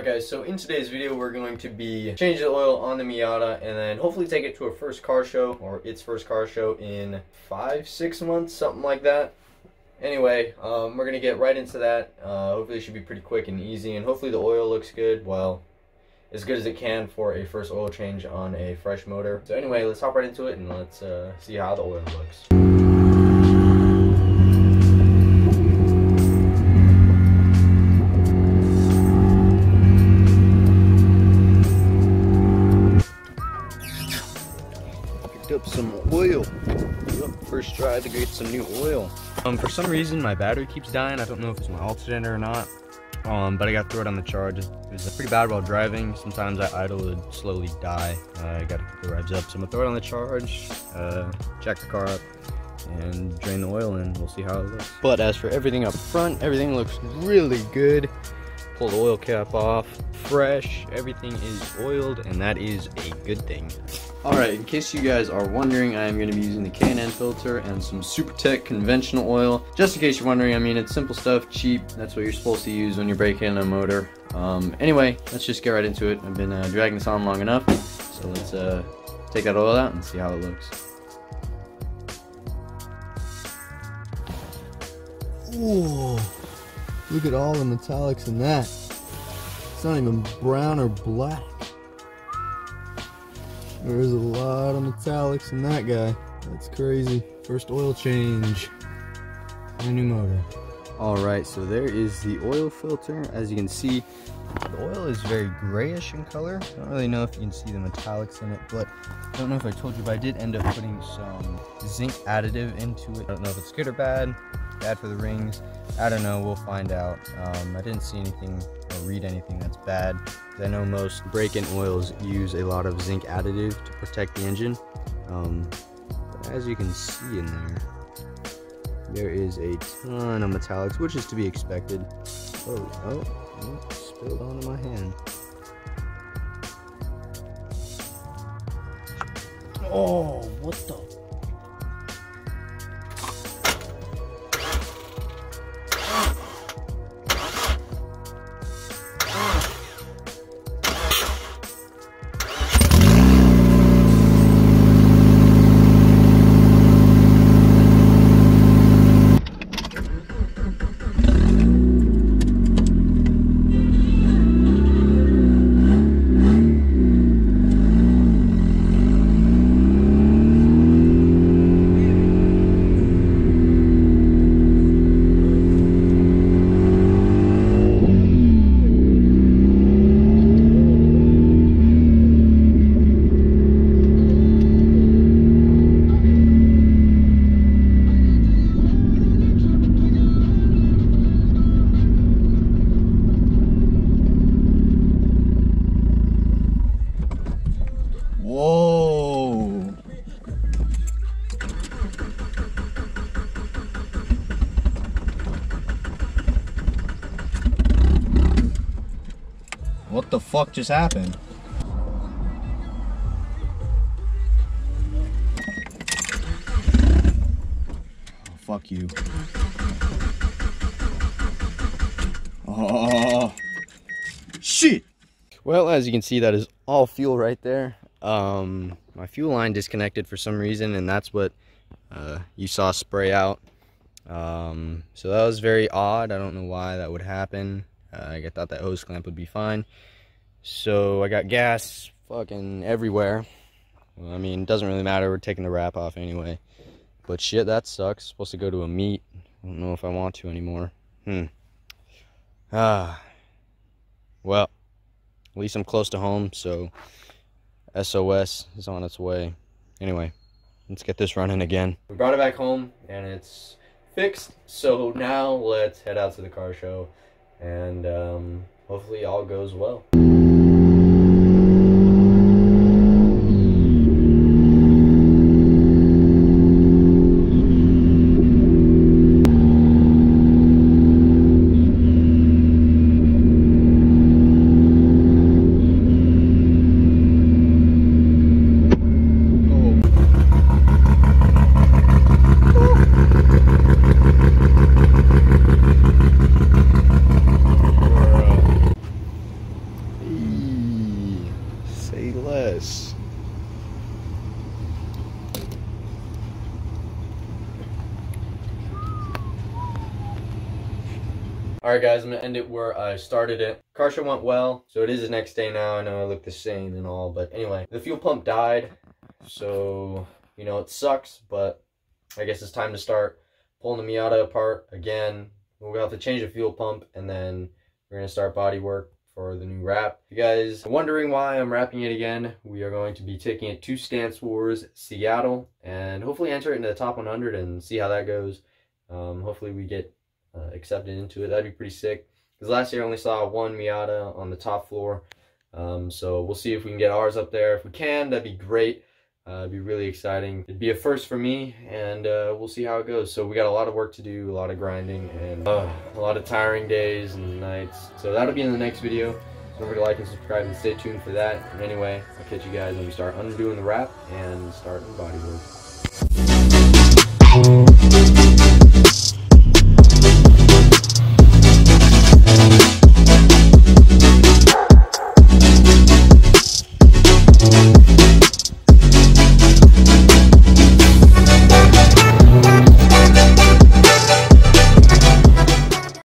Alright guys, so in today's video we're going to be changing the oil on the Miata and then hopefully take it to a first car show or its first car show in five, six months, something like that. Anyway, um, we're going to get right into that. Uh, hopefully it should be pretty quick and easy and hopefully the oil looks good. Well, as good as it can for a first oil change on a fresh motor. So anyway, let's hop right into it and let's uh, see how the oil looks. Some oil. First try to get some new oil. Um, for some reason, my battery keeps dying. I don't know if it's my alternator or not. Um, but I got to throw it on the charge. It was pretty bad while driving. Sometimes I idle would slowly die. Uh, I got to keep the revs up. So I'm gonna throw it on the charge, uh, jack the car up, and drain the oil in. We'll see how it looks. But as for everything up front, everything looks really good. Pull the oil cap off, fresh. Everything is oiled, and that is a good thing. Alright, in case you guys are wondering, I am going to be using the K&N filter and some Supertech conventional oil. Just in case you're wondering, I mean, it's simple stuff, cheap. That's what you're supposed to use when you're breaking a motor. Um, anyway, let's just get right into it. I've been uh, dragging this on long enough, so let's uh, take that oil out and see how it looks. Whoa, look at all the metallics in that. It's not even brown or black. There's a lot of metallics in that guy. That's crazy. First oil change a new motor. Alright, so there is the oil filter. As you can see, the oil is very grayish in color. I don't really know if you can see the metallics in it, but I don't know if I told you, but I did end up putting some zinc additive into it. I don't know if it's good or bad, bad for the rings. I don't know, we'll find out. Um, I didn't see anything or read anything that's bad. I know most break-in oils use a lot of zinc additive to protect the engine. Um, as you can see in there, there is a ton of metallics, which is to be expected. Oh, oh, oh spilled onto my hand. Oh, what the What the fuck just happened? Oh, fuck you. Oh, shit! Well, as you can see, that is all fuel right there. Um, my fuel line disconnected for some reason, and that's what uh, you saw spray out. Um, so that was very odd. I don't know why that would happen. Uh, I thought that hose clamp would be fine. So I got gas fucking everywhere. Well, I mean, it doesn't really matter. We're taking the wrap off anyway. But shit, that sucks. Supposed to go to a meet. I don't know if I want to anymore. Hmm. Ah. Well, at least I'm close to home, so SOS is on its way. Anyway, let's get this running again. We brought it back home, and it's fixed. So now let's head out to the car show and um, hopefully all goes well. Less. Alright guys, I'm going to end it where I started it. Car show went well, so it is the next day now. I know I look the same and all, but anyway. The fuel pump died, so, you know, it sucks, but I guess it's time to start pulling the Miata apart again. We'll have to change the fuel pump, and then we're going to start body work for the new wrap. If you guys wondering why I'm wrapping it again, we are going to be taking it to Stance Wars Seattle, and hopefully enter it into the top 100 and see how that goes. Um, hopefully we get uh, accepted into it. That'd be pretty sick. Because last year I only saw one Miata on the top floor. Um, so we'll see if we can get ours up there. If we can, that'd be great. Uh, it'd be really exciting. It'd be a first for me, and uh, we'll see how it goes. So we got a lot of work to do, a lot of grinding, and uh, a lot of tiring days and nights. So that'll be in the next video. Don't forget to like and subscribe and stay tuned for that. And anyway, I'll catch you guys when we start undoing the wrap and starting body work.